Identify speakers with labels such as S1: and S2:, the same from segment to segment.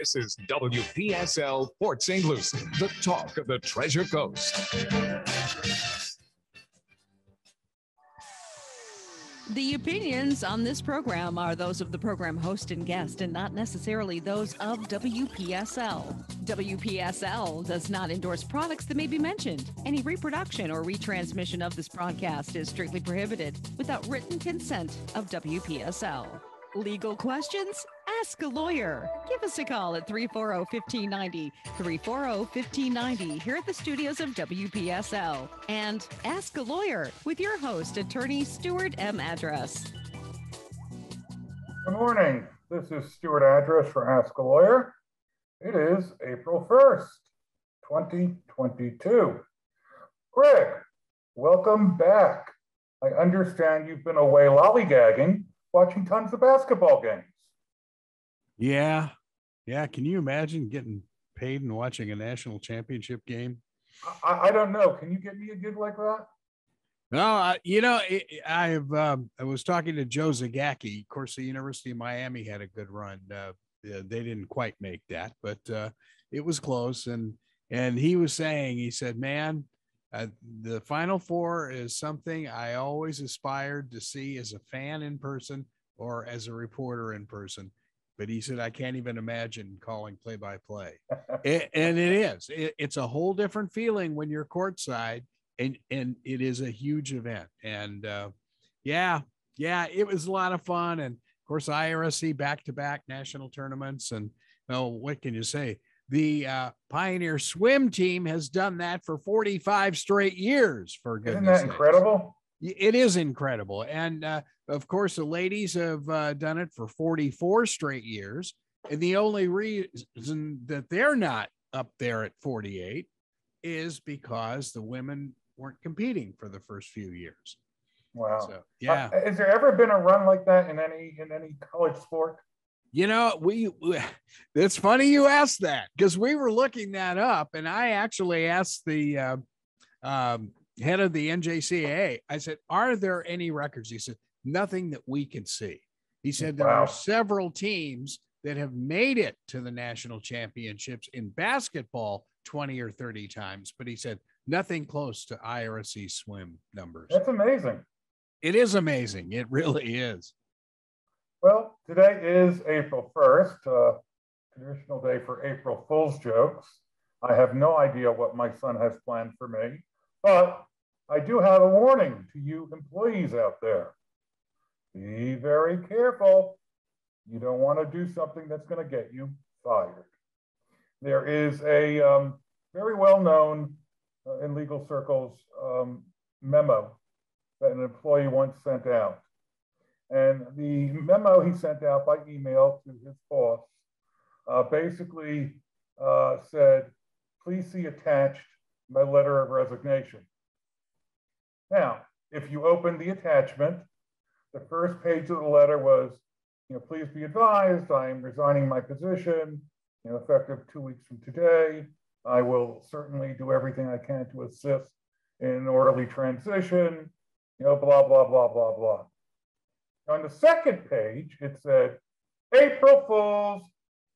S1: This is WPSL Port St. Lucie, the talk of the Treasure Coast.
S2: The opinions on this program are those of the program host and guest and not necessarily those of WPSL. WPSL does not endorse products that may be mentioned. Any reproduction or retransmission of this broadcast is strictly prohibited without written consent of WPSL. Legal questions? Ask a lawyer. Give us a call at 340 1590, 340 1590 here at the studios of WPSL. And Ask a Lawyer with your host, attorney Stuart M. Address.
S3: Good morning. This is Stuart Address for Ask a Lawyer. It is April 1st, 2022. Greg, welcome back. I understand you've been away lollygagging, watching tons of basketball games.
S4: Yeah. Yeah. Can you imagine getting paid and watching a national championship game?
S3: I, I don't know. Can you get me a gig like that?
S4: No, I, you know, I've um, I was talking to Joe Zagacki. Of course, the University of Miami had a good run. Uh, they didn't quite make that, but uh, it was close. And and he was saying, he said, "Man, uh, the Final Four is something I always aspired to see as a fan in person or as a reporter in person." But he said, I can't even imagine calling play by play. And it is, it, it's a whole different feeling when you're courtside and, and it is a huge event. And uh, yeah, yeah, it was a lot of fun. And of course, IRSC back to back national tournaments. And well, what can you say? The uh, Pioneer swim team has done that for 45 straight years. For goodness
S3: Isn't that
S4: sakes.
S3: incredible?
S4: It is incredible. And uh, of course, the ladies have uh, done it for 44 straight years. And the only reason that they're not up there at 48 is because the women weren't competing for the first few years.
S3: Wow.
S4: So, yeah.
S3: Uh, has there ever been a run like that in any in any college sport?
S4: You know, we, we it's funny you asked that because we were looking that up, and I actually asked the uh, um, head of the NJCAA. I said, "Are there any records?" He said, "Nothing that we can see." He said there
S3: Wow.
S4: are several teams that have made it to the national championships in basketball 20 or 30 times, but he said nothing close to IRSC swim numbers.
S3: That's amazing.
S4: It is amazing. It really is.
S3: Well, today is April 1st, uh, traditional day for April Fool's jokes. I have no idea what my son has planned for me, but I do have a warning to you employees out there. Be very careful. You don't want to do something that's going to get you fired. There is a um, very well known uh, in legal circles um, memo that an employee once sent out. And the memo he sent out by email to his boss uh, basically uh, said, please see attached my letter of resignation. Now, if you open the attachment, the first page of the letter was, you know, please be advised, I am resigning my position, you know, effective two weeks from today. I will certainly do everything I can to assist in an orderly transition, you know, blah, blah, blah, blah, blah. On the second page, it said, April Fools,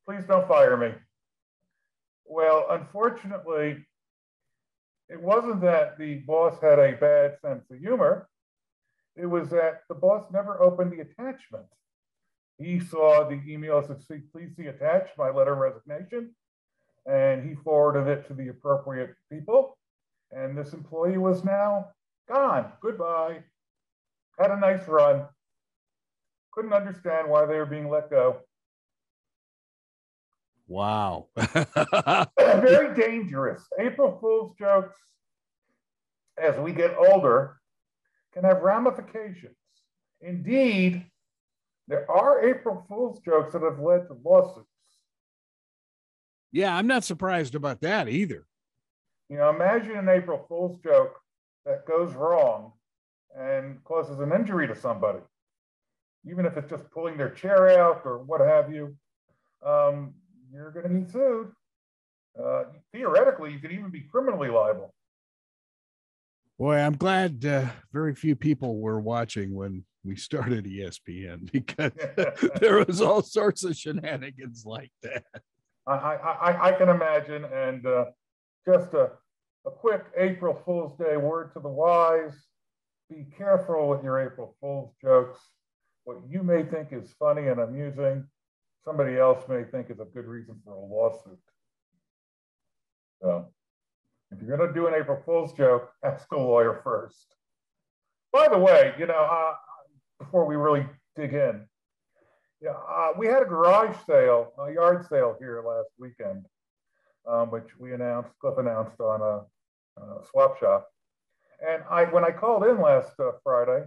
S3: please don't fire me. Well, unfortunately, it wasn't that the boss had a bad sense of humor. It was that the boss never opened the attachment. He saw the email said, please see attached my letter of resignation, and he forwarded it to the appropriate people. And this employee was now gone. Goodbye. Had a nice run. Couldn't understand why they were being let go.
S4: Wow.
S3: Very dangerous. April Fool's jokes, as we get older, can have ramifications. Indeed, there are April Fool's jokes that have led to lawsuits.
S4: yeah, I'm not surprised about that either.
S3: You know, imagine an April Fool's joke that goes wrong and causes an injury to somebody, even if it's just pulling their chair out or what have you. Um, you're going to be sued. Uh, theoretically, you could even be criminally liable.
S4: Boy, I'm glad uh, very few people were watching when we started ESPN because there was all sorts of shenanigans like that.
S3: I, I, I can imagine. And uh, just a, a quick April Fool's Day word to the wise be careful with your April Fool's jokes. What you may think is funny and amusing, somebody else may think is a good reason for a lawsuit. So if you're going to do an April Fool's joke, ask a lawyer first. By the way, you know, uh, before we really dig in, yeah, uh, we had a garage sale, a yard sale here last weekend, um, which we announced, Cliff announced on a, a, swap shop. And I, when I called in last uh, Friday,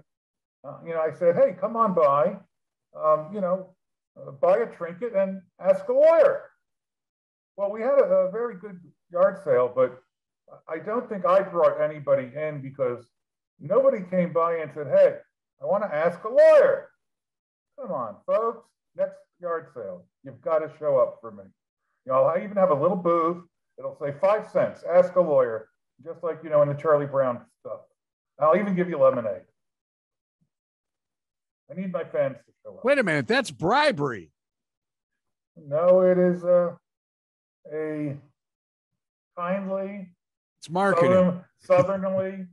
S3: uh, you know, I said, hey, come on by, um, you know, Uh, buy a trinket and ask a lawyer. Well, we had a, a very good yard sale, but I don't think I brought anybody in because nobody came by and said, hey, I want to ask a lawyer. Come on, folks. Next yard sale, you've got to show up for me. You know, I even have a little booth. It'll say five cents. Ask a lawyer, just like you know in the Charlie Brown stuff. I'll even give you lemonade. I need my fans to show up.
S4: Wait a minute, that's bribery.
S3: No, it is a, a kindly,
S4: it's marketing,
S3: southern, southernly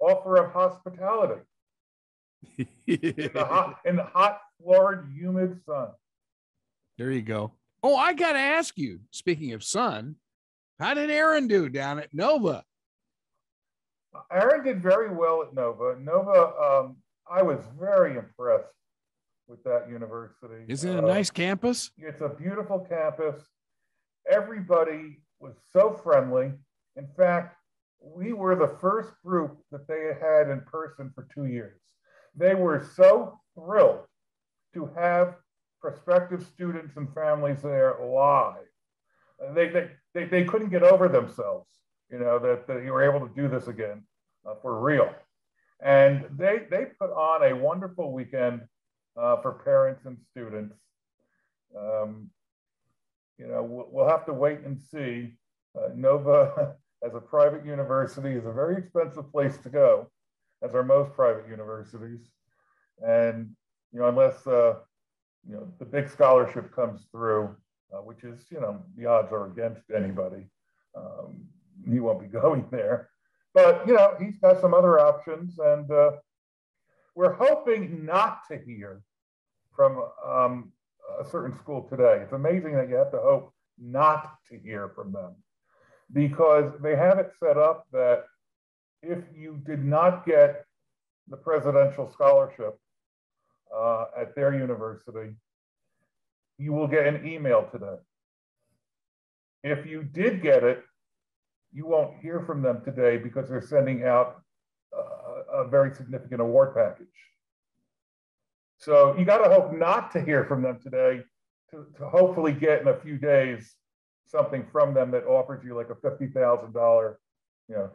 S3: offer of hospitality in, the hot, in the hot, florid, humid sun.
S4: There you go. Oh, I got to ask you. Speaking of sun, how did Aaron do down at Nova?
S3: Aaron did very well at Nova. Nova, um, I was very impressed with that university.
S4: Isn't it a uh, nice campus?
S3: It's a beautiful campus. Everybody was so friendly. In fact, we were the first group that they had in person for two years. They were so thrilled to have prospective students and families there live. They, they, they, they couldn't get over themselves, you know, that, that you were able to do this again uh, for real. And they, they put on a wonderful weekend uh, for parents and students. Um, you know, we'll, we'll, have to wait and see. Uh, Nova, as a private university, is a very expensive place to go as are most private universities. And, you know, unless, uh, you know, the big scholarship comes through, uh, which is, you know, the odds are against anybody, um, he won't be going there. But, you know, he's got some other options. And uh, we're hoping not to hear from um, a certain school today. It's amazing that you have to hope not to hear from them because they have it set up that if you did not get the presidential scholarship uh, at their university, you will get an email today. If you did get it, you won't hear from them today because they're sending out uh, a very significant award package. So you got to hope not to hear from them today to, to hopefully get in a few days something from them that offers you like a $50,000, you know,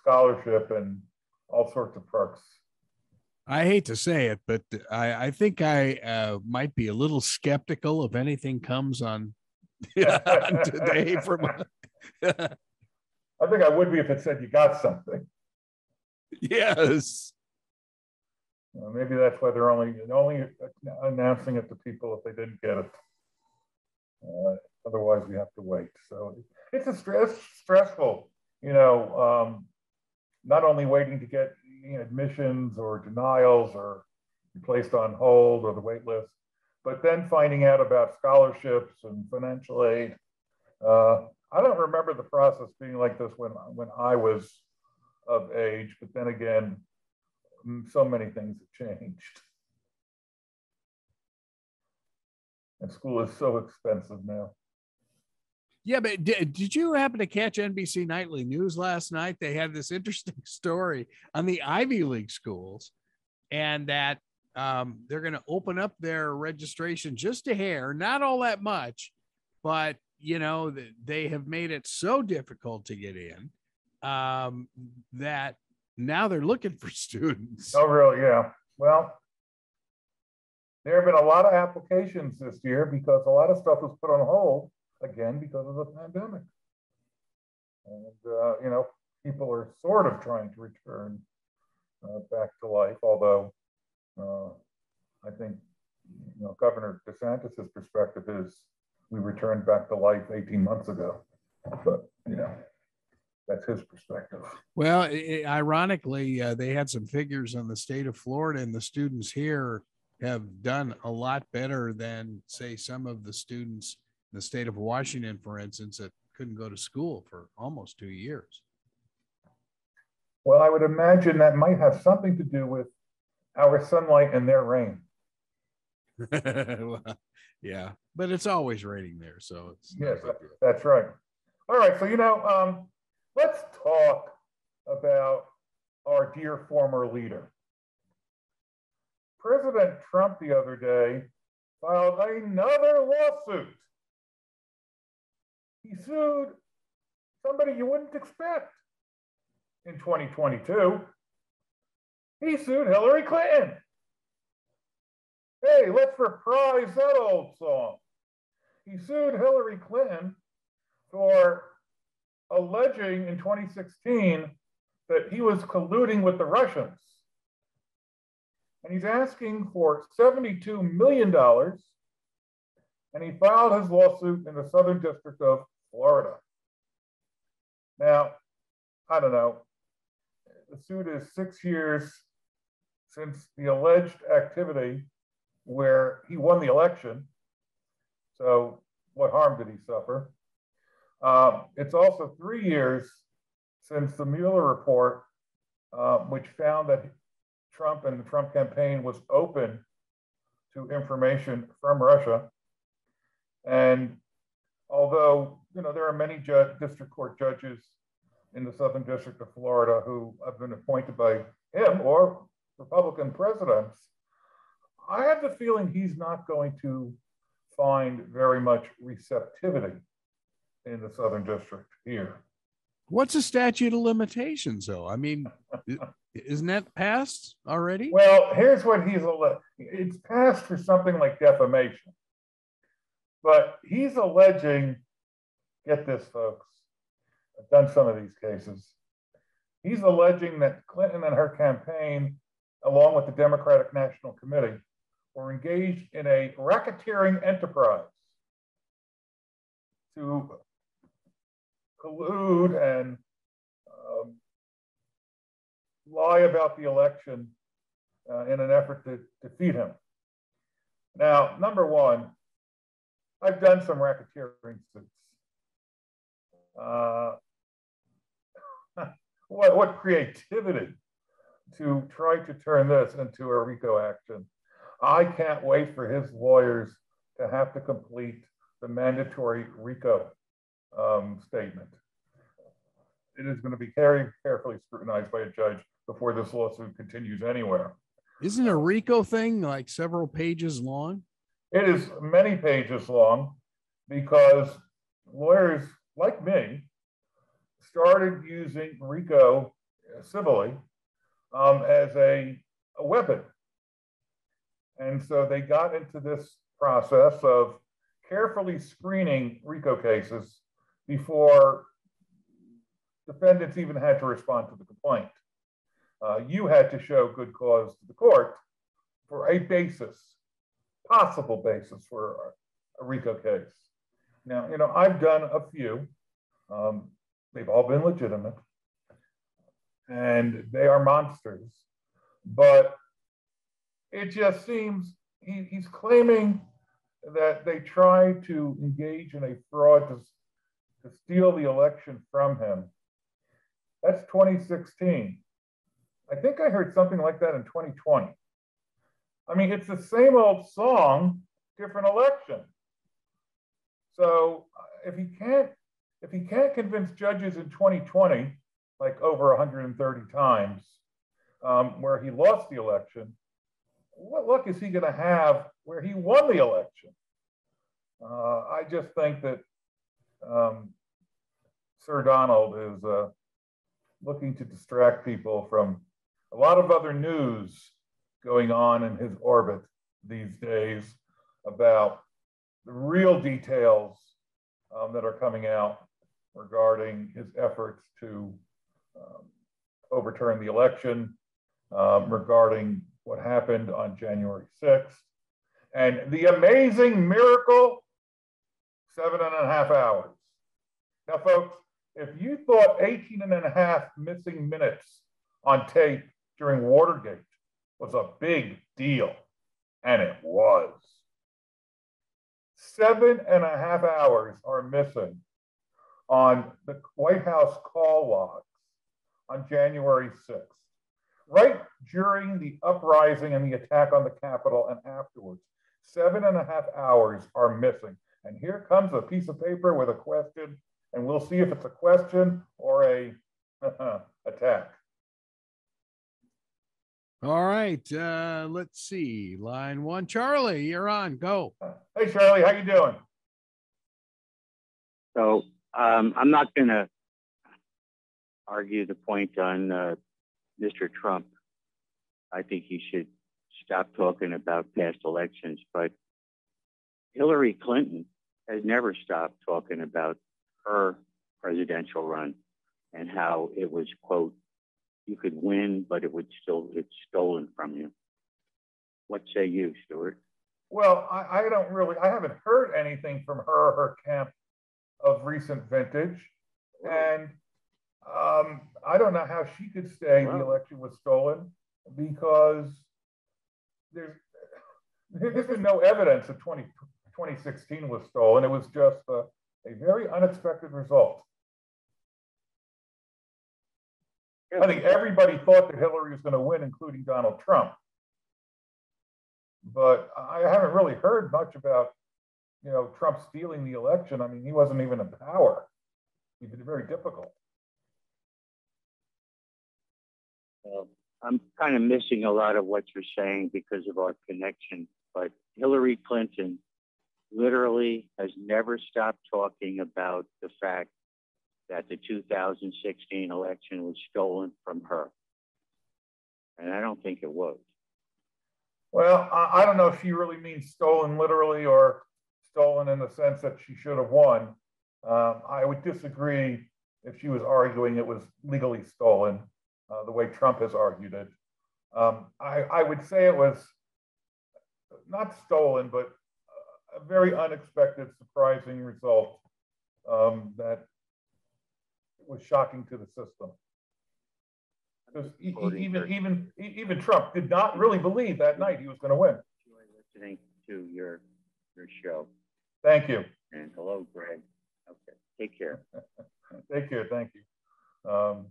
S3: scholarship and all sorts of perks.
S4: I hate to say it, but I, I think I uh, might be a little skeptical if anything comes on, today from.
S3: I think I would be if it said you got something.
S4: Yes.
S3: Uh, maybe that's why they're only only announcing it to people if they didn't get it. Uh, otherwise, we have to wait. So it's a stress stressful, you know, um, not only waiting to get you know, admissions or denials or placed on hold or the wait list, but then finding out about scholarships and financial aid. Uh, I don't remember the process being like this when, when I was of age, but then again, so many things have changed. And school is so expensive now.
S4: Yeah, but did, did you happen to catch NBC Nightly News last night? They had this interesting story on the Ivy League schools and that um, they're going to open up their registration just a hair, not all that much, but you know, they have made it so difficult to get in um, that now they're looking for students.
S3: Oh, really? Yeah. Well, there have been a lot of applications this year because a lot of stuff was put on hold again because of the pandemic. And, uh, you know, people are sort of trying to return uh, back to life, although uh, I think, you know, Governor DeSantis's perspective is we returned back to life 18 months ago. But, you know, that's his perspective.
S4: Well, it, ironically, uh, they had some figures on the state of Florida, and the students here have done a lot better than, say, some of the students in the state of Washington, for instance, that couldn't go to school for almost two years.
S3: Well, I would imagine that might have something to do with our sunlight and their rain.
S4: well, yeah, but it's always raining there, so it's
S3: yes, that's right. All right, so you know, um, let's talk about our dear former leader. President Trump the other day filed another lawsuit. He sued somebody you wouldn't expect in 2022. He sued Hillary Clinton. Hey, let's reprise that old song. He sued Hillary Clinton for alleging in 2016 that he was colluding with the Russians. And he's asking for $72 million. And he filed his lawsuit in the Southern District of Florida. Now, I don't know. The suit is six years since the alleged activity where he won the election. So, what harm did he suffer? Um, it's also three years since the Mueller report, uh, which found that Trump and the Trump campaign was open to information from Russia. And although you know there are many district court judges in the Southern District of Florida who have been appointed by him or Republican presidents, I have the feeling he's not going to find very much receptivity in the Southern District here.
S4: What's a statute of limitations, though? I mean, isn't that passed already?
S3: Well, here's what he's it's passed for something like defamation, but he's alleging. Get this, folks. I've done some of these cases. He's alleging that Clinton and her campaign, along with the Democratic National Committee, were engaged in a racketeering enterprise to collude and um, lie about the election uh, in an effort to defeat him. Now, number one, I've done some racketeering suits. Uh, what, what creativity to try to turn this into a RICO action. I can't wait for his lawyers to have to complete the mandatory RICO um, statement. It is going to be very carefully scrutinized by a judge before this lawsuit continues anywhere.
S4: Isn't a RICO thing like several pages long?
S3: It is many pages long because lawyers like me started using RICO civilly um, as a, a weapon. And so they got into this process of carefully screening RICO cases before defendants even had to respond to the complaint. Uh, you had to show good cause to the court for a basis, possible basis for a, a RICO case. Now, you know, I've done a few. Um, they've all been legitimate and they are monsters. But it just seems he, he's claiming that they tried to engage in a fraud to, to steal the election from him. That's 2016. I think I heard something like that in 2020. I mean, it's the same old song, different election. So uh, if he can't, if he can't convince judges in 2020, like over 130 times, um, where he lost the election, what luck is he going to have where he won the election? Uh, I just think that um, Sir Donald is uh, looking to distract people from a lot of other news going on in his orbit these days about the real details um, that are coming out regarding his efforts to um, overturn the election, um, regarding what happened on January 6th, and the amazing miracle seven and a half hours. Now, folks, if you thought 18 and a half missing minutes on tape during Watergate was a big deal, and it was. Seven and a half hours are missing on the White House call logs on January 6th, right during the uprising and the attack on the Capitol and afterwards. Seven and a half hours are missing. And here comes a piece of paper with a question, and we'll see if it's a question or a attack.
S4: All right, uh, let's see. Line one, Charlie, you're on. Go.
S3: Hey, Charlie, how you doing?
S5: So um, I'm not going to argue the point on uh, Mr. Trump. I think he should stop talking about past elections, but Hillary Clinton has never stopped talking about her presidential run and how it was, quote, you could win, but it would still, it's stolen from you. What say you, Stuart?
S3: Well, I, I don't really, I haven't heard anything from her or her camp of recent vintage. And um, I don't know how she could say wow. the election was stolen because there's, there's been no evidence that 20, 2016 was stolen. It was just a, a very unexpected result. I think everybody thought that Hillary was going to win, including Donald Trump. But I haven't really heard much about, you know, Trump stealing the election. I mean, he wasn't even in power. He did it very difficult.
S5: Well, I'm kind of missing a lot of what you're saying because of our connection. But Hillary Clinton literally has never stopped talking about the fact that the 2016 election was stolen from her. And I don't think it was.
S3: Well, I don't know if she really means stolen literally or stolen in the sense that she should have won. Um, I would disagree if she was arguing it was legally stolen, uh, the way Trump has argued it. Um, I, I, would say it was not stolen, but a very unexpected, surprising result um, that was shocking to the system. Because even even even Trump did not really believe that night he was going to win.
S5: Listening to your your show.
S3: Thank you.
S5: And hello, Greg. Okay, take care.
S3: take care. Thank you. Um,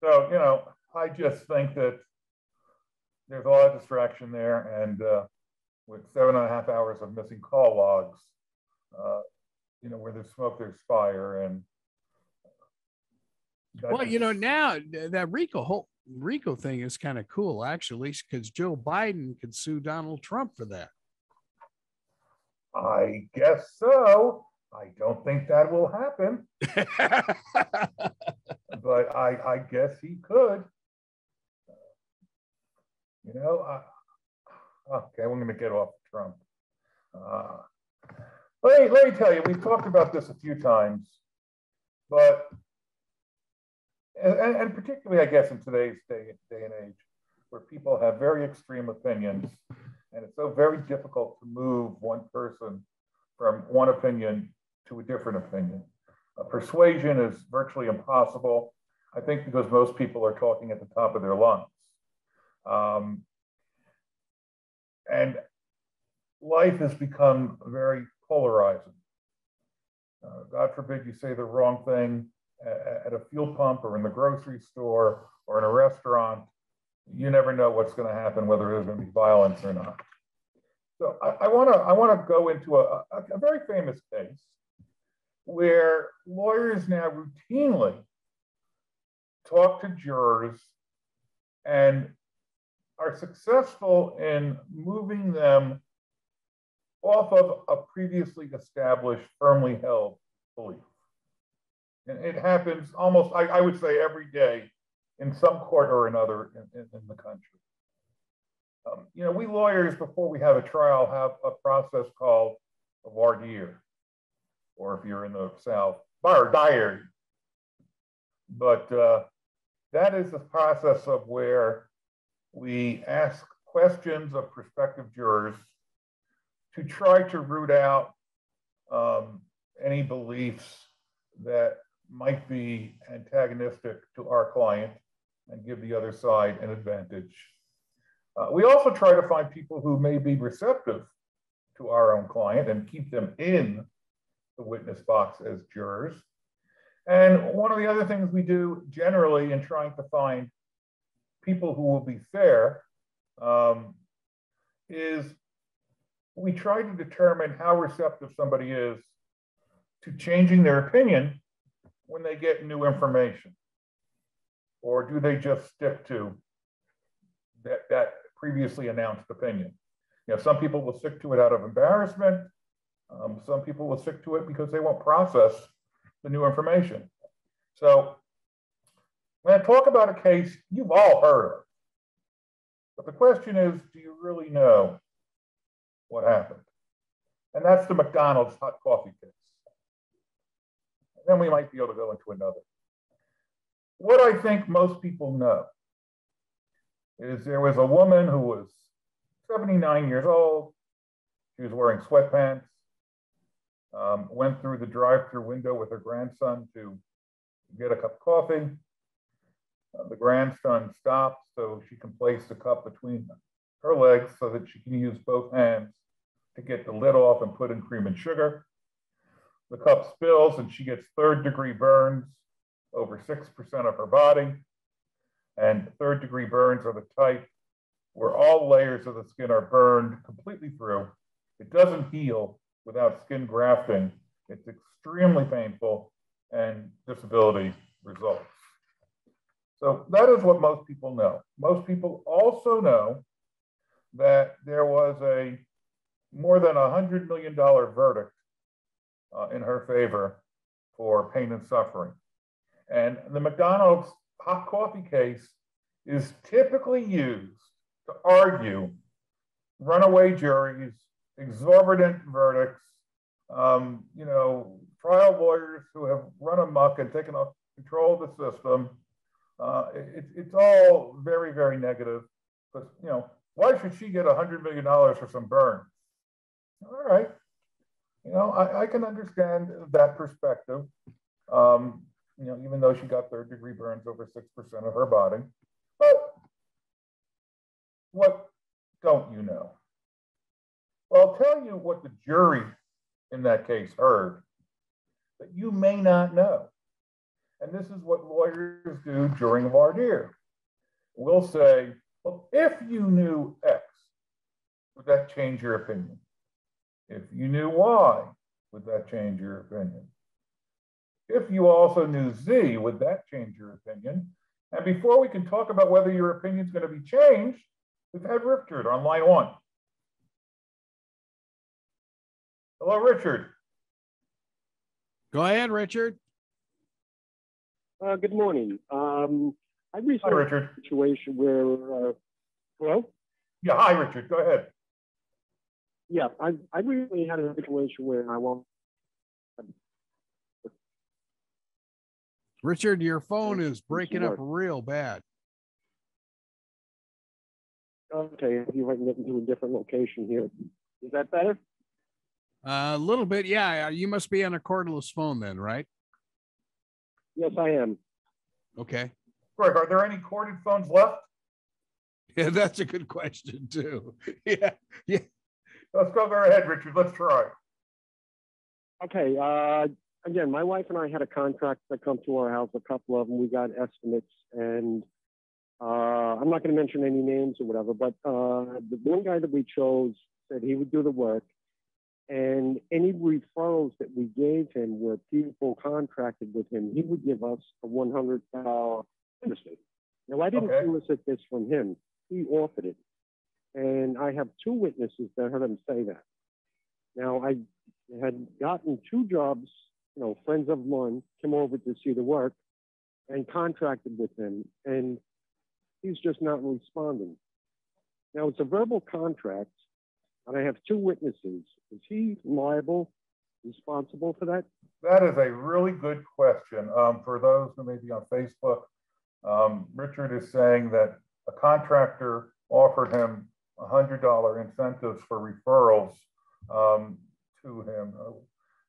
S3: so you know, I just think that there's a lot of distraction there, and uh, with seven and a half hours of missing call logs, uh, you know, where there's smoke, there's fire, and
S4: well, you know, now that RICO whole RICO thing is kind of cool, actually, because Joe Biden could sue Donald Trump for that.
S3: I guess so. I don't think that will happen, but I, I guess he could. You know, I, okay, we're going to get off Trump. Uh, let, me, let me tell you, we've talked about this a few times, but and, and particularly, I guess, in today's day, day and age, where people have very extreme opinions, and it's so very difficult to move one person from one opinion to a different opinion. Uh, persuasion is virtually impossible, I think, because most people are talking at the top of their lungs. Um, and life has become very polarizing. Uh, God forbid you say the wrong thing at a fuel pump or in the grocery store or in a restaurant, you never know what's going to happen, whether there's going to be violence or not. So I want to I want to go into a, a, a very famous case where lawyers now routinely talk to jurors and are successful in moving them off of a previously established, firmly held belief. And it happens almost, I, I would say, every day in some court or another in, in, in the country. Um, you know, we lawyers, before we have a trial, have a process called a voir dire, or if you're in the South, voir dire. But uh, that is the process of where we ask questions of prospective jurors to try to root out um, any beliefs that might be antagonistic to our client and give the other side an advantage. Uh, we also try to find people who may be receptive to our own client and keep them in the witness box as jurors. And one of the other things we do generally in trying to find people who will be fair um, is we try to determine how receptive somebody is to changing their opinion when they get new information? Or do they just stick to that, that previously announced opinion? You know, some people will stick to it out of embarrassment. Um, some people will stick to it because they won't process the new information. So when I talk about a case you've all heard of, but the question is, do you really know what happened? And that's the McDonald's hot coffee case. Then we might be able to go into another. What I think most people know is there was a woman who was 79 years old. She was wearing sweatpants, um, went through the drive through window with her grandson to get a cup of coffee. Uh, the grandson stopped so she can place the cup between her legs so that she can use both hands to get the lid off and put in cream and sugar. The cup spills and she gets third degree burns over 6% of her body. And third degree burns are the type where all layers of the skin are burned completely through. It doesn't heal without skin grafting. It's extremely painful and disability results. So that is what most people know. Most people also know that there was a more than a $100 million verdict uh, in her favor for pain and suffering. And the McDonald's hot coffee case is typically used to argue runaway juries, exorbitant verdicts, um, you know, trial lawyers who have run amok and taken control of the system. Uh, it, it's all very, very negative. But you know, why should she get $100 million for some burns? All right, you know, I, I can understand that perspective. Um, you know, even though she got third degree burns over 6% of her body. But what don't you know? I'll tell you what the jury in that case heard that you may not know. And this is what lawyers do during voir dire. We'll say, well, if you knew X, would that change your opinion? If you knew Y, would that change your opinion? If you also knew Z, would that change your opinion? And before we can talk about whether your opinion is going to be changed, we've had Richard on line one. Hello, Richard.
S4: Go ahead, Richard.
S6: Uh, good morning. Um, I recently
S3: hi, Richard.
S6: a situation where, uh, hello?
S3: Yeah, hi, Richard. Go ahead.
S6: Yeah, I, I recently had a situation where I want.
S4: Richard, your phone is breaking up real bad.
S6: Okay, if you can get into a different location here. Is that better?
S4: Uh, a little bit, yeah. You must be on a cordless phone then, right?
S6: Yes, I am.
S4: Okay.
S3: Greg, are there any corded phones left?
S4: Yeah, that's a good question too. Yeah, yeah.
S3: Let's go go ahead, Richard. Let's try.
S6: Okay. Uh, again, my wife and I had a contract that come to our house. A couple of them. We got estimates, and uh, I'm not going to mention any names or whatever. But uh, the one guy that we chose said he would do the work, and any referrals that we gave him where people contracted with him, he would give us a $100 benefit. Now, I didn't okay. solicit this from him. He offered it. And I have two witnesses that heard him say that. Now, I had gotten two jobs, you know, friends of mine came over to see the work and contracted with him, and he's just not responding. Now, it's a verbal contract, and I have two witnesses. Is he liable, responsible for that?
S3: That is a really good question. Um, for those who may be on Facebook, um, Richard is saying that a contractor offered him $100 incentives for referrals um, to him.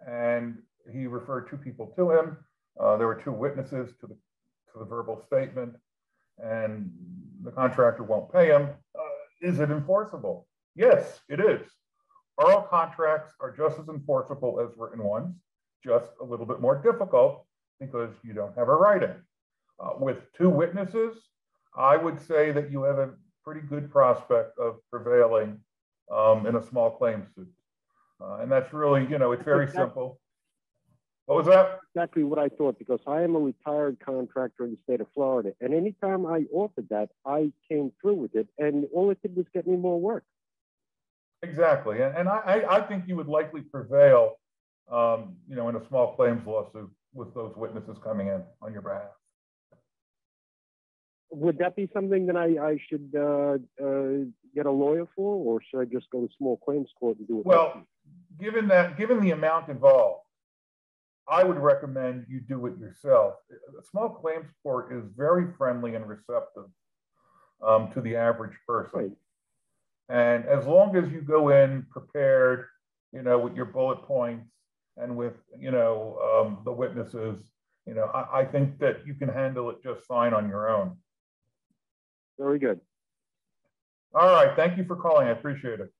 S3: and he referred two people to him. Uh, there were two witnesses to the, to the verbal statement, and the contractor won't pay him. Uh, is it enforceable? Yes, it is. Oral contracts are just as enforceable as written ones, just a little bit more difficult because you don't have a writing. Uh, with two witnesses, I would say that you have a pretty good prospect of prevailing um, in a small claim suit. Uh, and that's really, you know, it's very simple. What was that?
S6: Exactly what I thought, because I am a retired contractor in the state of Florida. And anytime I offered that, I came through with it. And all it did was get me more work.
S3: Exactly. And, and I, I think you would likely prevail, um, you know, in a small claims lawsuit with those witnesses coming in on your behalf.
S6: Would that be something that I, I should uh, uh, get a lawyer for, or should I just go to small claims court and do it?
S3: Well, given that, given the amount involved, I would recommend you do it yourself. A small claims court is very friendly and receptive um, to the average person.
S6: Right.
S3: And as long as you go in prepared, you know, with your bullet points and with, you know, um, the witnesses, you know, I, I think that you can handle it just fine on your own.
S6: Very good.
S3: All right. Thank you for calling. I appreciate it.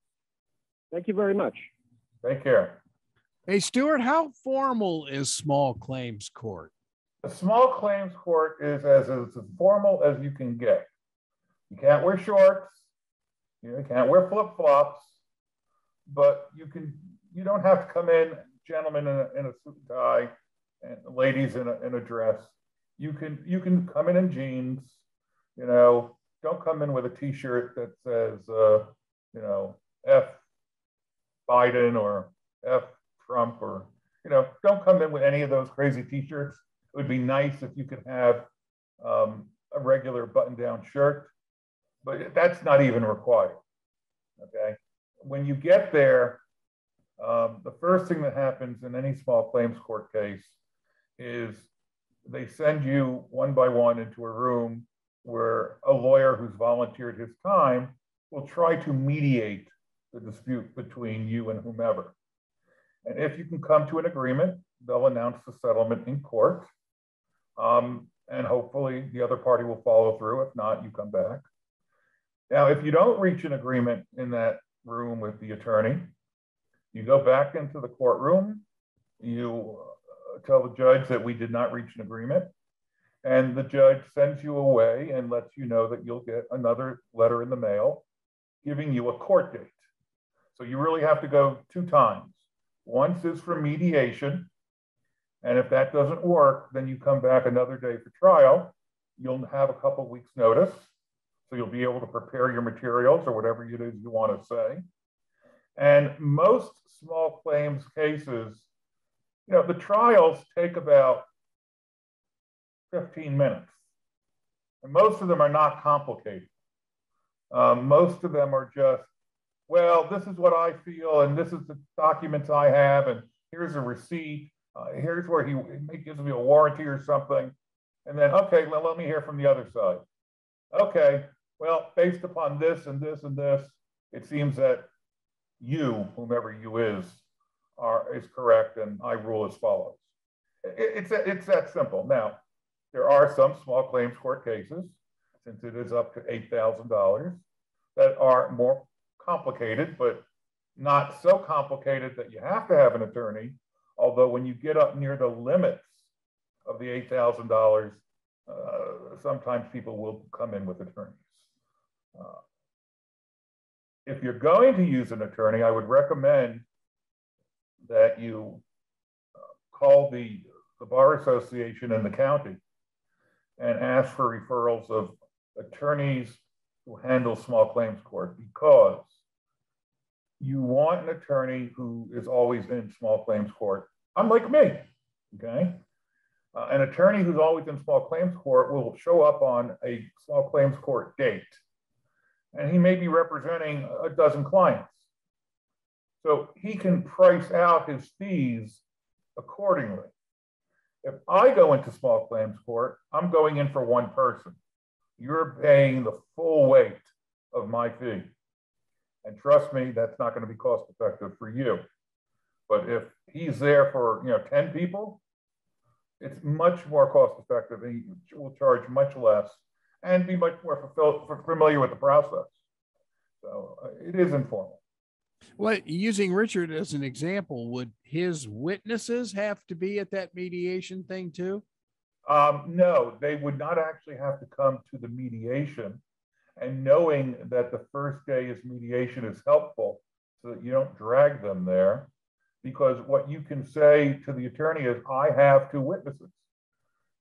S6: Thank you very much.
S3: Take care.
S4: Hey, Stuart, how formal is small claims court?
S3: A small claims court is as, as formal as you can get. You can't wear shorts. You can't wear flip flops, but you can. You don't have to come in, gentlemen in a, in a suit and tie, and ladies in a, in a dress. You can you can come in in jeans. You know, don't come in with a T-shirt that says, uh, you know, F Biden or F Trump or, you know, don't come in with any of those crazy T-shirts. It would be nice if you could have um, a regular button-down shirt, but that's not even required. Okay, when you get there, um, the first thing that happens in any small claims court case is they send you one by one into a room where a lawyer who's volunteered his time will try to mediate the dispute between you and whomever. And if you can come to an agreement, they'll announce the settlement in court. Um, and hopefully the other party will follow through. If not, you come back. Now, if you don't reach an agreement in that room with the attorney, you go back into the courtroom, you uh, tell the judge that we did not reach an agreement, and the judge sends you away and lets you know that you'll get another letter in the mail giving you a court date. So you really have to go two times. Once is for mediation. And if that doesn't work, then you come back another day for trial. You'll have a couple weeks notice. So you'll be able to prepare your materials or whatever it is you want to say. And most small claims cases, you know, the trials take about 15 minutes. And most of them are not complicated. Um, most of them are just, well, this is what I feel, and this is the documents I have, and here's a receipt. Uh, here's where he, he gives me a warranty or something. And then, okay, well, let me hear from the other side. Okay, well, based upon this and this and this, it seems that you, whomever you is, are is correct, and I rule as follows. It, it's it's that simple. Now, there are some small claims court cases, since it is up to $8,000, that are more complicated, but not so complicated that you have to have an attorney. Although when you get up near the limits of the $8,000, uh, sometimes people will come in with attorneys. Uh, if you're going to use an attorney, I would recommend that you uh, call the, the Bar Association in the county and ask for referrals of attorneys who handle small claims court because you want an attorney who is always in small claims court, unlike me, okay? Uh, an attorney who's always in small claims court will show up on a small claims court date, and he may be representing a dozen clients. So he can price out his fees accordingly. If I go into small claims court, I'm going in for one person. You're paying the full weight of my fee. And trust me, that's not going to be cost effective for you. But if he's there for you know 10 people, it's much more cost effective he will charge much less and be much more familiar with the process. So uh, it is informal.
S4: Well, using Richard as an example, would his witnesses have to be at that mediation thing too?
S3: Um, no, they would not actually have to come to the mediation. And knowing that the first day is mediation is helpful so that you don't drag them there. Because what you can say to the attorney is, I have two witnesses.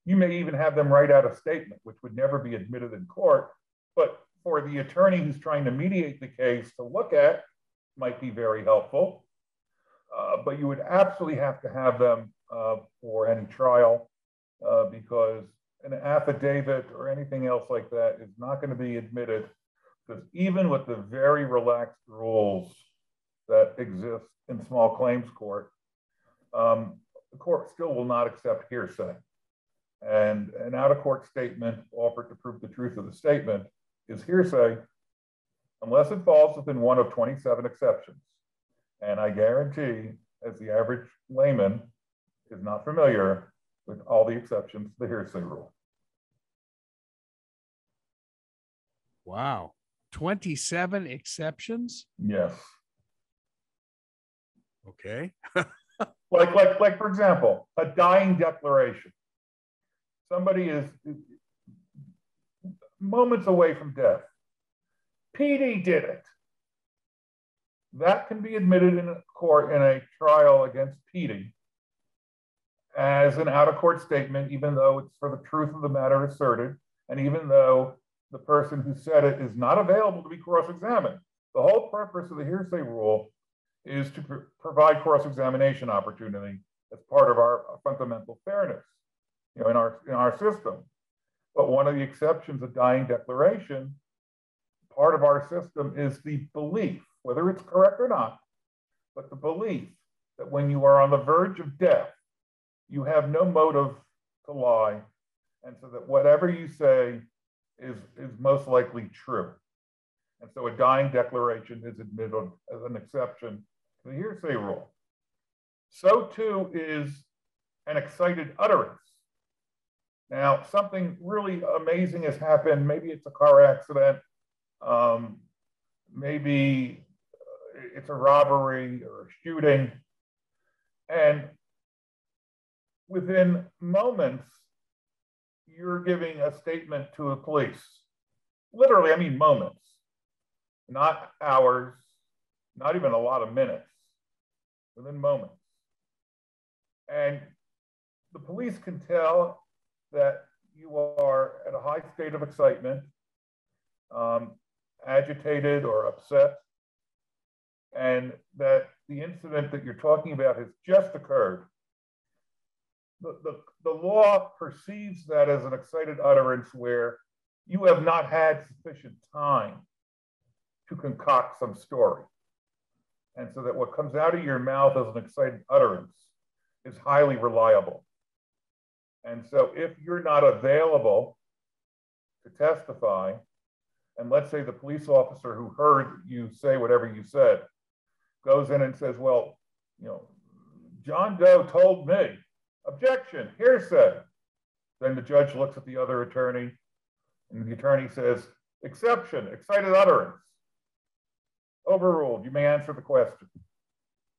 S3: You may even have them write out a statement, which would never be admitted in court. But for the attorney who's trying to mediate the case to look at, might be very helpful. Uh, but you would absolutely have to have them uh, for any trial uh, because an affidavit or anything else like that is not going to be admitted because even with the very relaxed rules that exist in small claims court, um, the court still will not accept hearsay. And an out of court statement offered to prove the truth of the statement is hearsay unless it falls within one of 27 exceptions. And I guarantee, as the average layman is not familiar with all the exceptions to the hearsay rule.
S4: Wow. 27 exceptions?
S3: Yes.
S4: Okay.
S3: like, like, like, for example, a dying declaration. Somebody is moments away from death. PD did it. That can be admitted in a court in a trial against PD as an out of court statement, even though it's for the truth of the matter asserted, and even though the person who said it is not available to be cross examined. The whole purpose of the hearsay rule is to pr provide cross examination opportunity as part of our fundamental fairness you know, in, our, in our system. But one of the exceptions of dying declaration, part of our system is the belief, whether it's correct or not, but the belief that when you are on the verge of death, you have no motive to lie. And so that whatever you say is, is most likely true. And so a dying declaration is admitted as an exception to the hearsay rule. So too is an excited utterance. Now, something really amazing has happened. Maybe it's a car accident. Um, maybe it's a robbery or a shooting. And within moments, you're giving a statement to the police. Literally, I mean moments, not hours, not even a lot of minutes, within moments. And the police can tell that you are at a high state of excitement, um, agitated or upset, and that the incident that you're talking about has just occurred. The, the, the law perceives that as an excited utterance where you have not had sufficient time to concoct some story. And so that what comes out of your mouth as an excited utterance is highly reliable. And so if you're not available to testify, and let's say the police officer who heard you say whatever you said goes in and says, well, you know, John Doe told me, objection, hearsay. Then the judge looks at the other attorney and the attorney says, exception, excited utterance. Overruled, you may answer the question.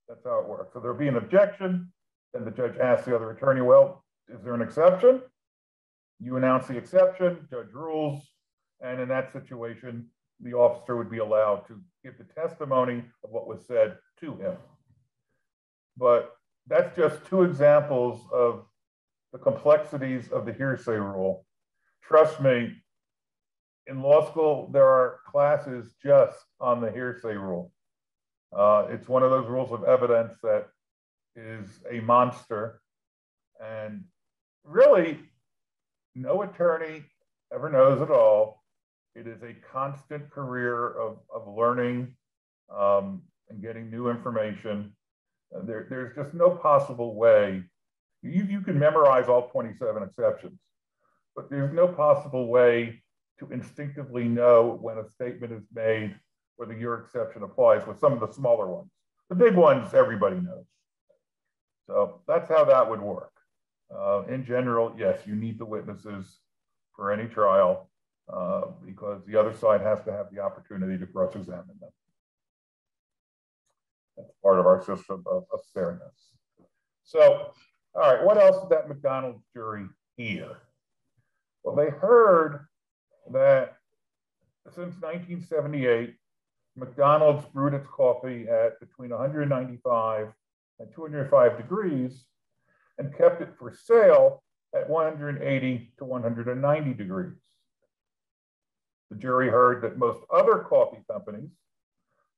S3: That's how it works. So there'll be an objection. Then the judge asks the other attorney, well, is there an exception? You announce the exception, judge rules, and in that situation, the officer would be allowed to give the testimony of what was said to him. But that's just two examples of the complexities of the hearsay rule. Trust me, in law school, there are classes just on the hearsay rule. Uh, it's one of those rules of evidence that is a monster. And really, no attorney ever knows it all. It is a constant career of, of learning um, and getting new information. Uh, there, there's just no possible way. You, you can memorize all 27 exceptions, but there's no possible way to instinctively know when a statement is made whether your exception applies with some of the smaller ones. The big ones, everybody knows. So that's how that would work. Uh, in general, yes, you need the witnesses for any trial uh, because the other side has to have the opportunity to cross-examine them. That's part of our system of, of fairness. So, all right, what else did that McDonald's jury hear? Well, they heard that since 1978, McDonald's brewed its coffee at between 195 and 205 degrees and kept it for sale at 180 to 190 degrees. The jury heard that most other coffee companies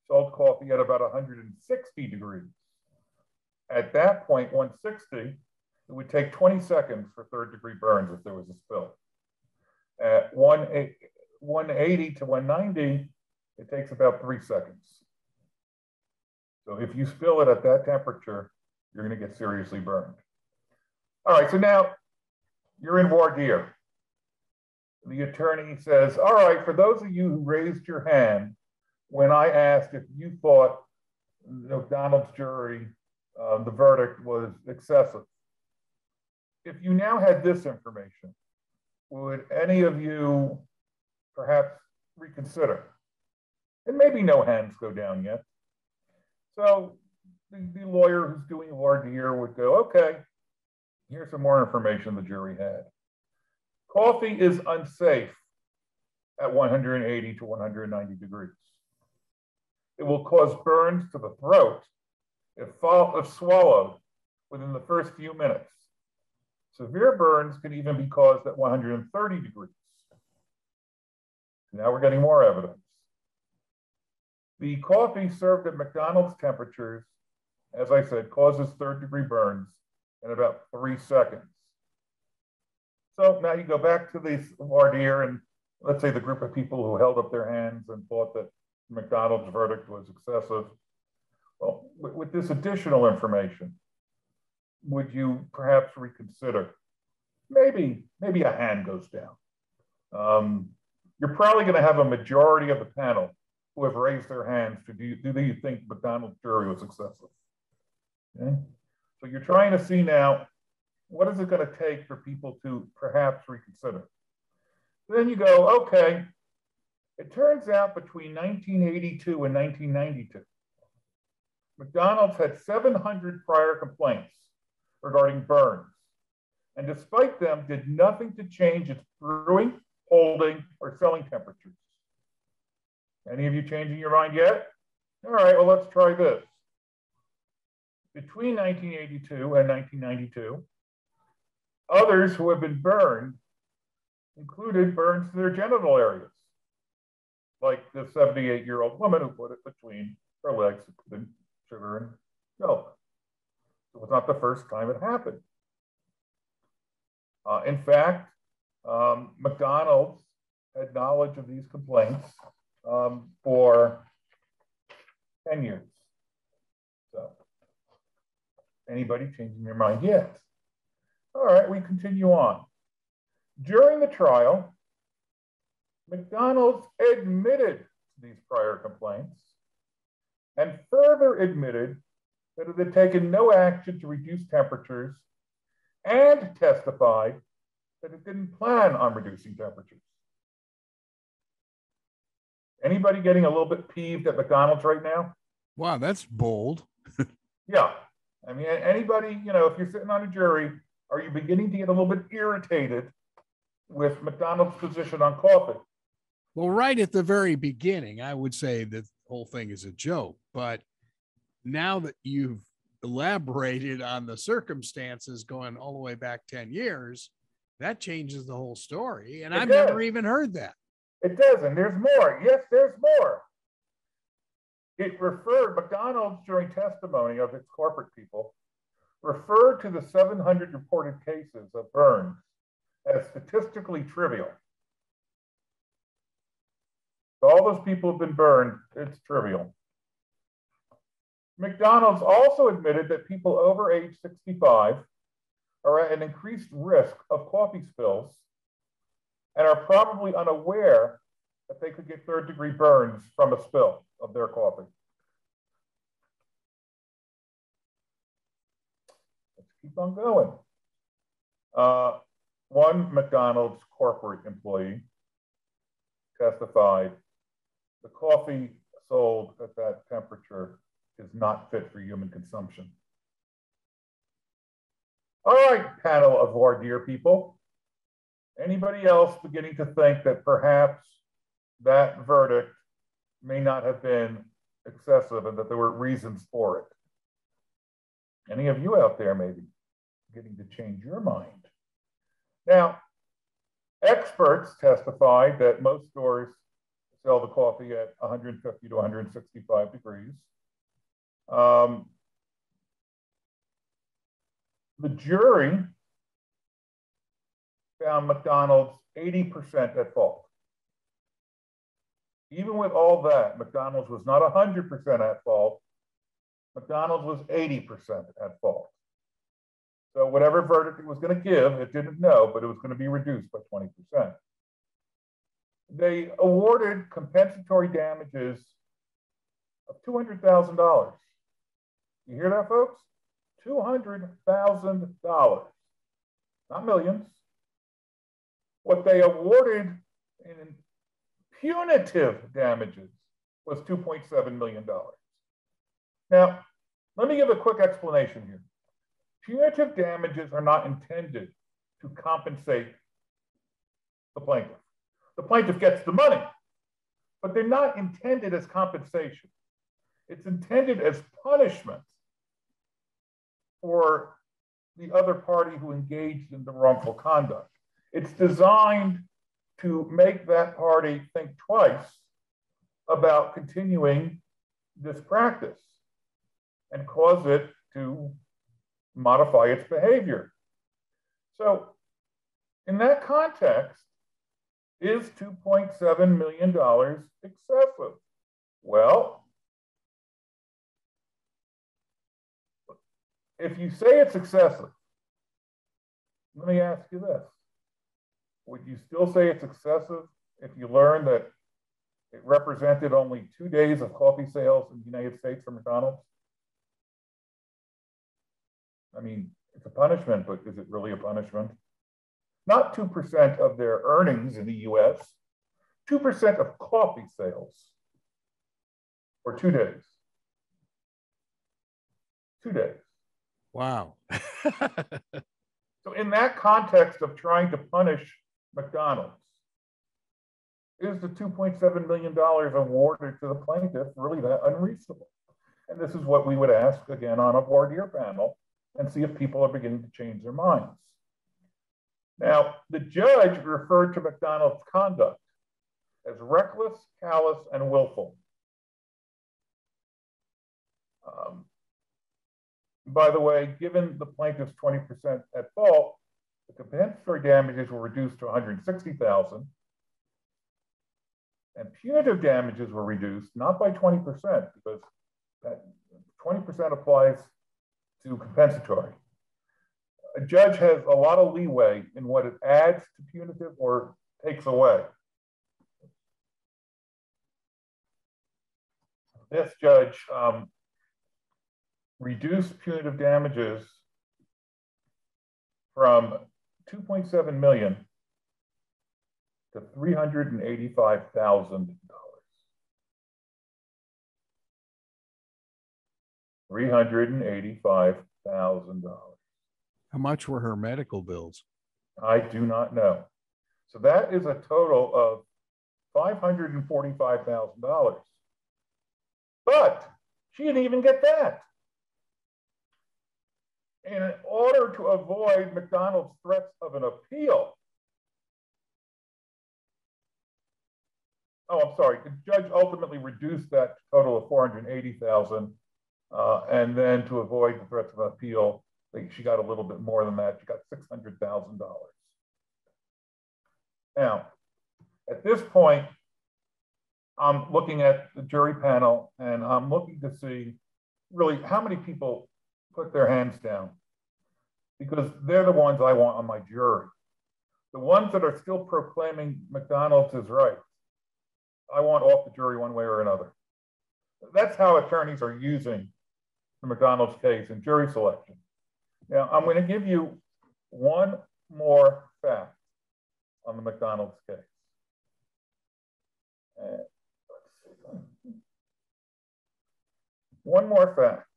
S3: sold coffee at about 160 degrees. At that point, 160, it would take 20 seconds for third degree burns if there was a spill. At 180 to 190, it takes about three seconds. So if you spill it at that temperature, you're going to get seriously burned. All right, so now you're in voir dire. The attorney says, All right, for those of you who raised your hand when I asked if you thought McDonald's jury, uh, the verdict was excessive. If you now had this information, would any of you perhaps reconsider? And maybe no hands go down yet. So the, the lawyer who's doing voir dire would go, okay, here's some more information the jury had. Coffee is unsafe at 180 to 190 degrees. It will cause burns to the throat if, if swallowed within the first few minutes. Severe burns can even be caused at 130 degrees. Now we're getting more evidence. The coffee served at McDonald's temperatures, as I said, causes third degree burns in about three seconds. So now you go back to the voir dire and let's say the group of people who held up their hands and thought that McDonald's verdict was excessive. Well, with, with this additional information, would you perhaps reconsider? Maybe, maybe a hand goes down. Um, you're probably going to have a majority of the panel who have raised their hands to do, do you think McDonald's jury was excessive? Okay? So you're trying to see now, what is it going to take for people to perhaps reconsider? Then you go, okay, it turns out between 1982 and 1992, McDonald's had 700 prior complaints regarding burns, and despite them, did nothing to change its brewing, holding, or selling temperatures. Any of you changing your mind yet? All right, well, let's try this. Between 1982 and 1992, others who have been burned included burns to their genital areas, like the 78 year old woman who put it between her legs and sugar and milk. It was not the first time it happened. Uh, in fact, um, McDonald's had knowledge of these complaints um, for 10 years. So, anybody changing their mind yet? All right, we continue on. During the trial, McDonald's admitted these prior complaints and further admitted that it had taken no action to reduce temperatures and testified that it didn't plan on reducing temperatures. Anybody getting a little bit peeved at McDonald's right now?
S4: Wow, that's bold.
S3: yeah. I mean, anybody, you know, if you're sitting on a jury, are you beginning to get a little bit irritated with McDonald's position on coffee?
S4: Well, right at the very beginning, I would say that the whole thing is a joke. But now that you've elaborated on the circumstances going all the way back 10 years, that changes the whole story. And it I've does. never even heard that.
S3: It doesn't. There's more. Yes, there's more. It referred, McDonald's during testimony of its corporate people, referred to the 700 reported cases of burns as statistically trivial. all those people have been burned, it's trivial. McDonald's also admitted that people over age 65 are at an increased risk of coffee spills and are probably unaware that they could get third degree burns from a spill of their coffee. Let's keep on going. Uh, one McDonald's corporate employee testified the coffee sold at that temperature is not fit for human consumption. All right, panel of voir dire people. Anybody else beginning to think that perhaps that verdict may not have been excessive and that there were reasons for it? Any of you out there maybe getting to change your mind? Now, experts testified that most stores sell the coffee at 150 to 165 degrees. Um, the jury found McDonald's 80% at fault. Even with all that, McDonald's was not 100% at fault. McDonald's was 80% at fault. So whatever verdict it was going to give, it didn't know, but it was going to be reduced by 20%. They awarded compensatory damages of $200,000. You hear that, folks? $200,000, not millions. What they awarded in punitive damages was $2.7 million. Now, let me give a quick explanation here. Punitive damages are not intended to compensate the plaintiff. The plaintiff gets the money, but they're not intended as compensation. It's intended as punishment for the other party who engaged in the wrongful conduct. It's designed to make that party think twice about continuing this practice and cause it to modify its behavior. So, in that context, is $2.7 million excessive? Well, if you say it's excessive, let me ask you this. Would you still say it's excessive if you learn that it represented only two days of coffee sales in the United States for McDonald's? I mean, it's a punishment, but is it really a punishment? Not 2% of their earnings in the US, 2% of coffee sales for two days. Two days.
S4: Wow.
S3: so, in that context of trying to punish McDonald's, is the $2.7 million awarded to the plaintiff really that unreasonable? And this is what we would ask again on a voir dire panel and see if people are beginning to change their minds. Now, the judge referred to McDonald's conduct as reckless, callous, and willful. Um, by the way, given the plaintiff's 20% at fault, the compensatory damages were reduced to 160,000 and punitive damages were reduced not by 20% because that 20% applies to compensatory. A judge has a lot of leeway in what it adds to punitive or takes away. This judge um, reduced punitive damages from 2.7 million to $385,000. $385,000.
S4: How much were her medical bills?
S3: I do not know. So that is a total of $545,000. But she didn't even get that. In order to avoid McDonald's threats of an appeal, oh, I'm sorry, the judge ultimately reduced that total of 480,000 uh, and then to avoid the threats of an appeal, she got a little bit more than that. She got $600,000. Now, at this point, I'm looking at the jury panel and I'm looking to see really how many people put their hands down because they're the ones I want on my jury. The ones that are still proclaiming McDonald's is right, I want off the jury one way or another. That's how attorneys are using the McDonald's case in jury selection. Now, I'm going to give you one more fact on the McDonald's case. Uh, one more fact.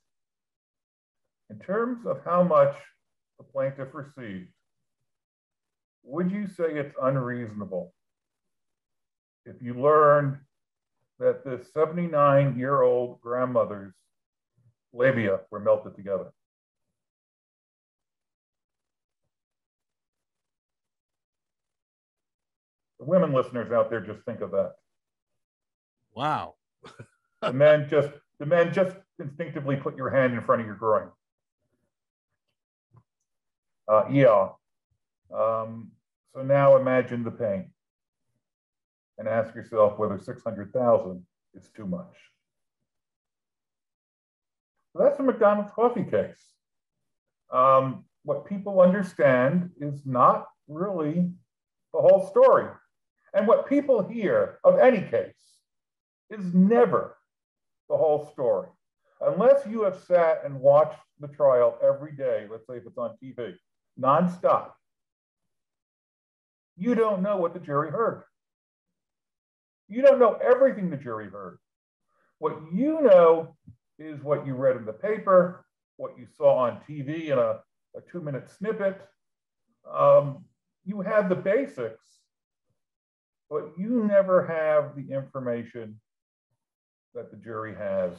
S3: In terms of how much the plaintiff received, would you say it's unreasonable if you learned that this 79 year old grandmother's labia were melted together? The women listeners out there just think of that.
S4: Wow.
S3: the men just the men just instinctively put your hand in front of your groin. Uh, yeah. Um, so now imagine the pain and ask yourself whether 600,000 is too much. So that's the McDonald's coffee case. Um, what people understand is not really the whole story. And what people hear of any case is never the whole story. Unless you have sat and watched the trial every day, let's say if it's on TV, nonstop, you don't know what the jury heard. You don't know everything the jury heard. What you know is what you read in the paper, what you saw on TV in a, a two minute snippet. Um, you have the basics, but you never have the information that the jury has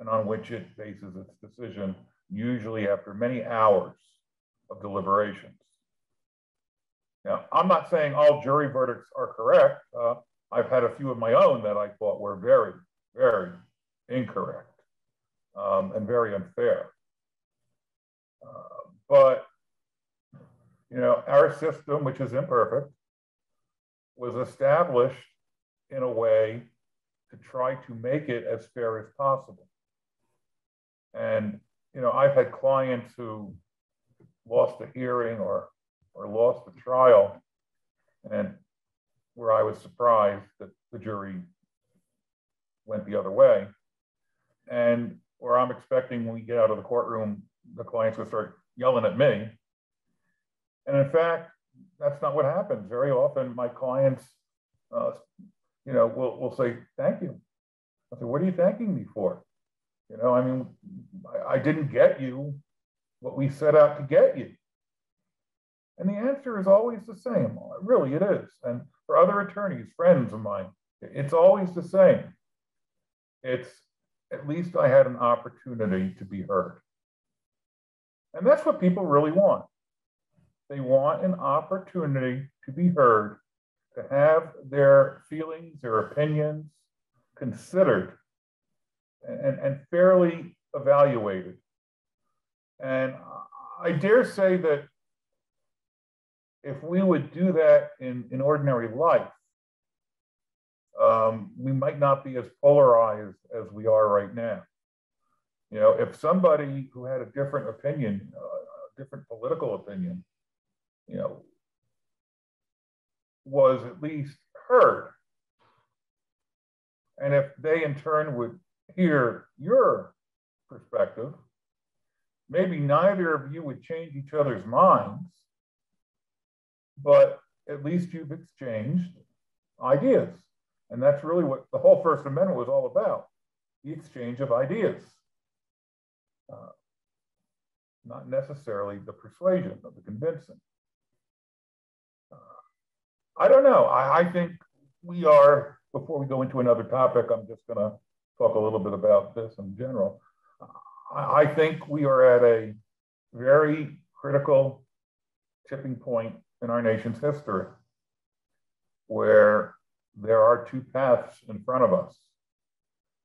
S3: and on which it bases its decision, usually after many hours of deliberations. Now, I'm not saying all jury verdicts are correct. Uh, I've had a few of my own that I thought were very, very incorrect um, and very unfair. Uh, but, you know, our system, which is imperfect, was established in a way to try to make it as fair as possible. And, you know, I've had clients who lost a hearing or, or lost a trial, and where I was surprised that the jury went the other way. And where I'm expecting when we get out of the courtroom, the clients would start yelling at me. And in fact, that's not what happens. Very often, my clients, uh, you know, will, will say, thank you. I say, what are you thanking me for? You know, I mean, I, I didn't get you what we set out to get you. And the answer is always the same. Really, it is. And for other attorneys, friends of mine, it's always the same. It's at least I had an opportunity to be heard. And that's what people really want. They want an opportunity to be heard, to have their feelings, their opinions considered and, and fairly evaluated. And I dare say that if we would do that in, in ordinary life, um, we might not be as polarized as we are right now. You know, if somebody who had a different opinion, uh, a different political opinion, you know, was at least heard, and if they in turn would hear your perspective, maybe neither of you would change each other's minds, but at least you've exchanged ideas. And that's really what the whole First Amendment was all about the exchange of ideas, uh, not necessarily the persuasion of the convincing. Uh, I don't know. I, I think we are, before we go into another topic, I'm just going to talk a little bit about this in general. I, think we are at a very critical tipping point in our nation's history where there are two paths in front of us.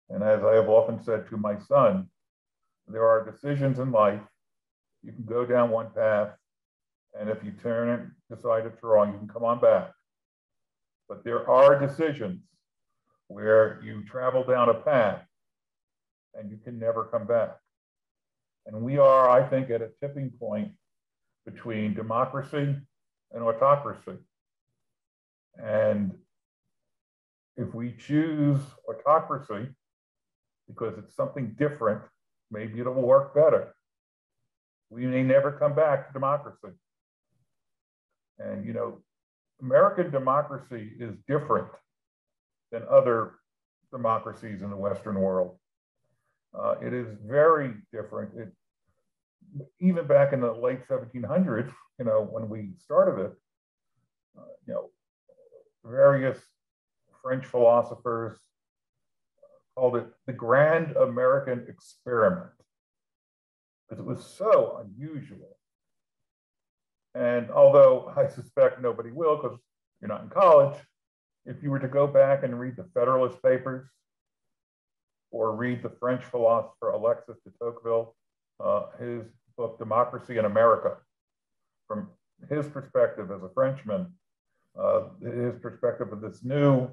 S3: And as I have often said to my son, there are decisions in life. You can go down one path, and if you turn and decide it's wrong, you can come on back. But there are decisions where you travel down a path and you can never come back. And we are, I think, at a tipping point between democracy and autocracy. And if we choose autocracy because it's something different, maybe it'll work better. we may never come back to democracy. And, you know, American democracy is different than other democracies in the Western world. Uh, it is very different. It, even back in the late 1700s, you know, when we started it, uh, you know, various French philosophers called it the grand American experiment because it was so unusual. And although I suspect nobody will because you're not in college, if you were to go back and read the Federalist Papers or read the French philosopher Alexis de Tocqueville, uh, his book, Democracy in America, from his perspective as a Frenchman, uh, his perspective of this new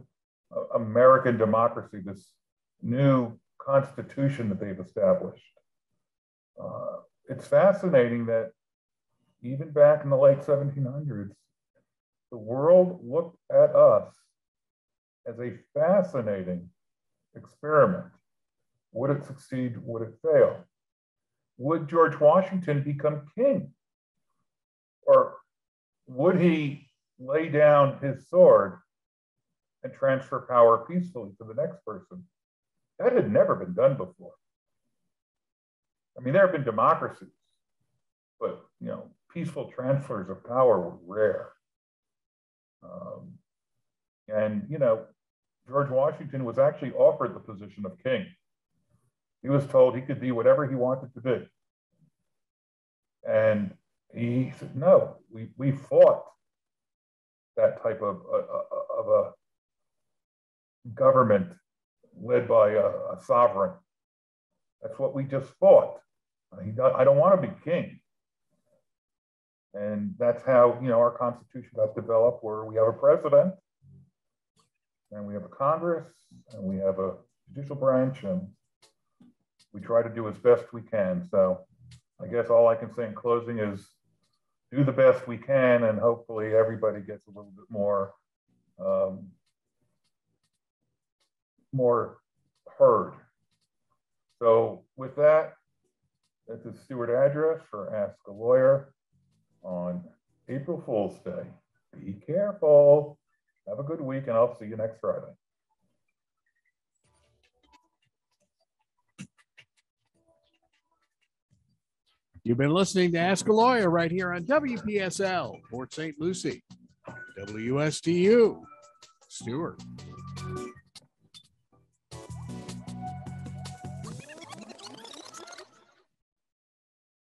S3: uh, American democracy, this new constitution that they've established. Uh, it's fascinating that even back in the late 1700s, the world looked at us as a fascinating experiment. Would it succeed? Would it fail? Would George Washington become king? Or would he lay down his sword and transfer power peacefully to the next person? That had never been done before. I mean, there have been democracies, but you know, peaceful transfers of power were rare. Um, and you know, George Washington was actually offered the position of king. He was told he could be whatever he wanted to be. And he said, no, we, we fought that type of, uh, uh of a government led by a, a sovereign. That's what we just fought. I don't want to be king. And that's how, you know, our constitution got developed where we have a president and we have a Congress and we have a judicial branch and we try to do as best we can. So I guess all I can say in closing is do the best we can and hopefully everybody gets a little bit more um, more heard. So with that, that's the Stuart Address for Ask a Lawyer on April Fool's Day. Be careful. Have a good week, and I'll see you next Friday.
S4: You've been listening to Ask a Lawyer right here on WPSL, Port St. Lucie, WSTU, Stuart.